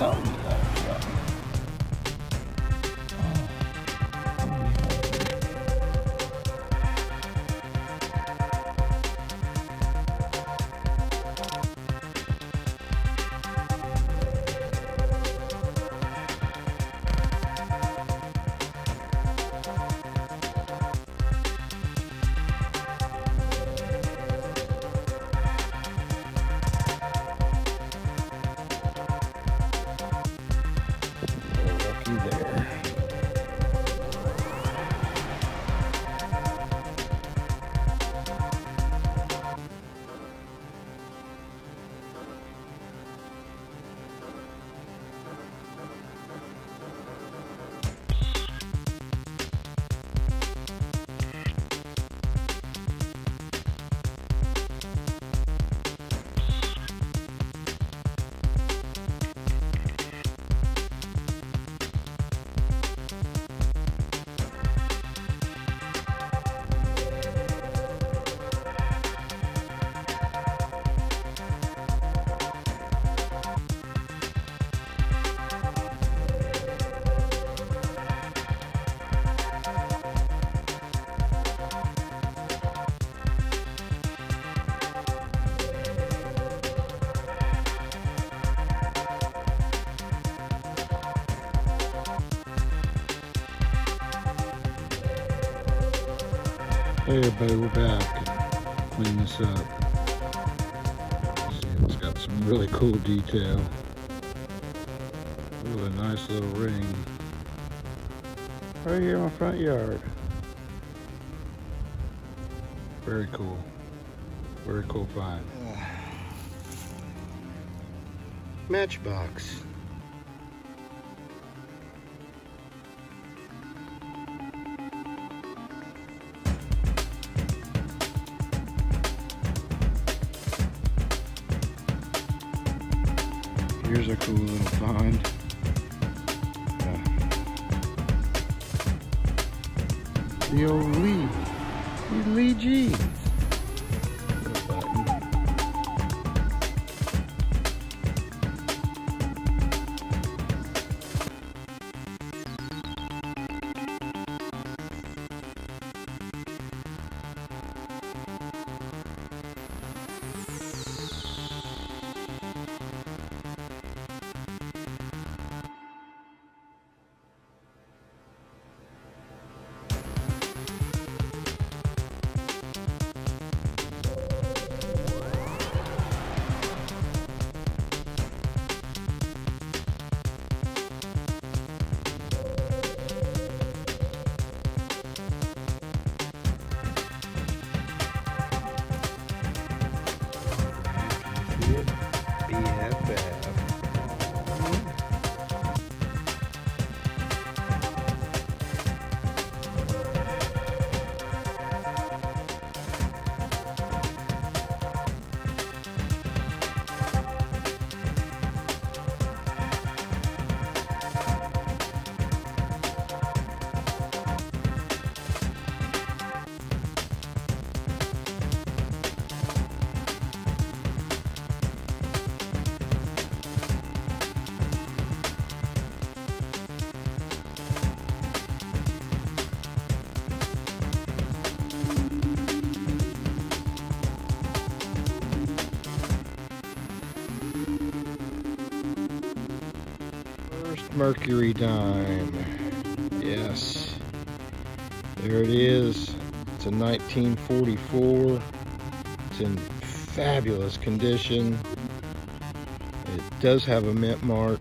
cubic Hey everybody, we're back. Clean this up. See, it's got some really cool detail. Ooh, a nice little ring. Right here in my front yard. Very cool. Very cool find. Matchbox. Here's a cool little find. Uh, the old Lee. Lee jeans. Mercury dime. Yes. There it is. It's a 1944. It's in fabulous condition. It does have a mint mark.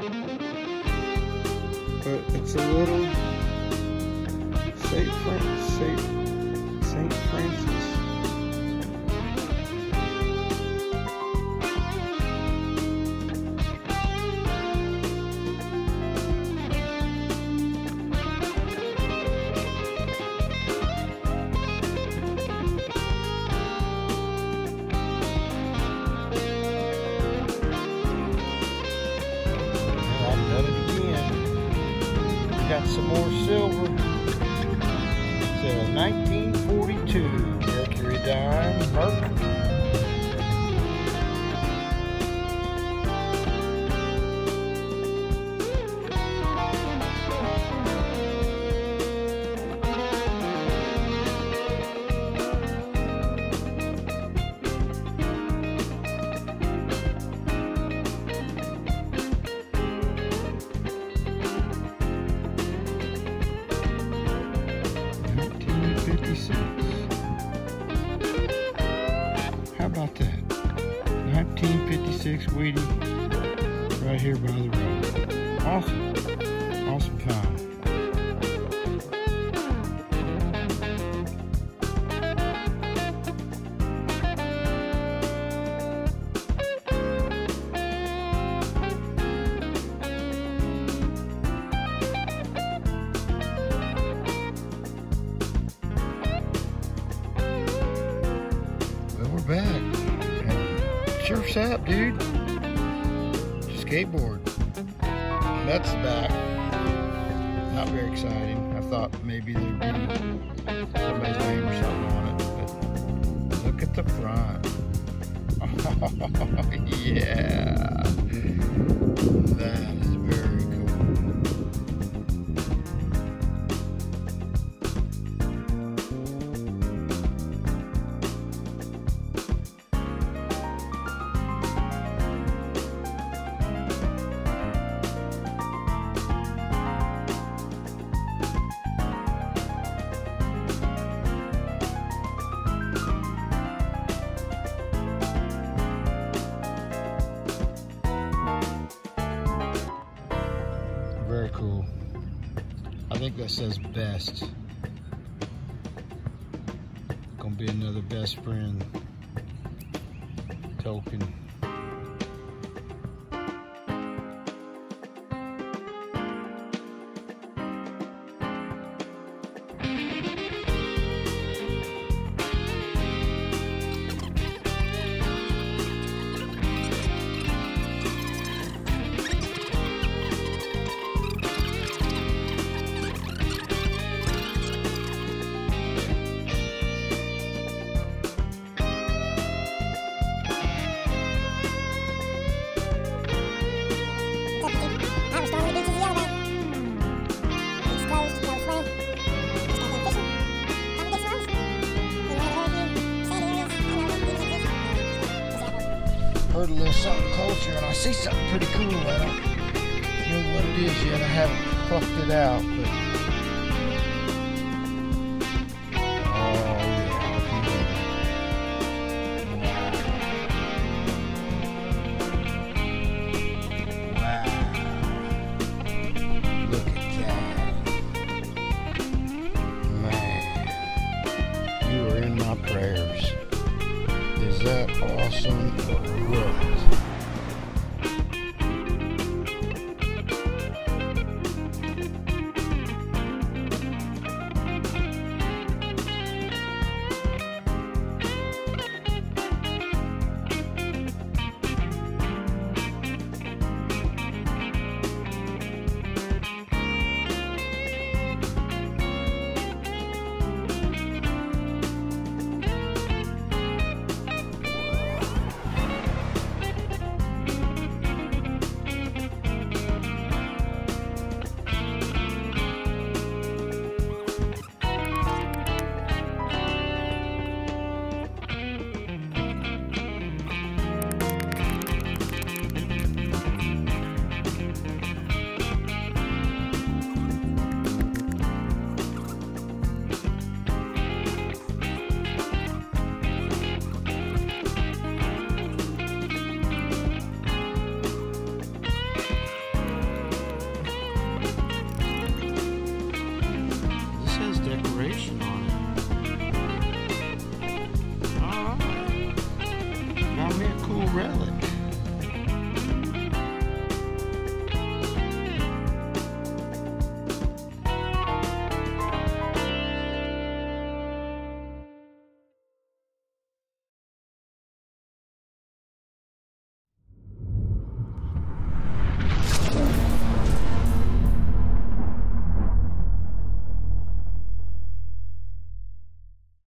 But it's a little Saint Fran- Saint Saint Francis. Some more silver. It's a 1942 Mercury dime, Merc. 1956 Wheatie right here by the road. Awesome. Up, dude. Skateboard. That's the back. Not very exciting. I thought maybe there'd be somebody's name or something on it, but look at the front. Oh, yeah. That cool. I think that says best. Gonna be another best friend token. Closer and I see something pretty cool. I don't know what it is yet. I haven't plucked it out, but. Oh, yeah. look at that. Wow. Look at that. Man. You are in my prayers. Is that awesome or what?